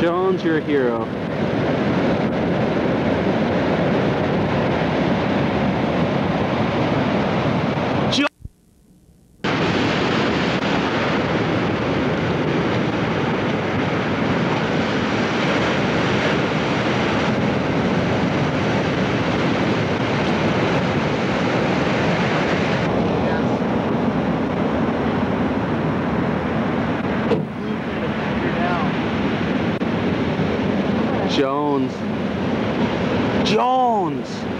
Sean's your hero. Jones. Jones!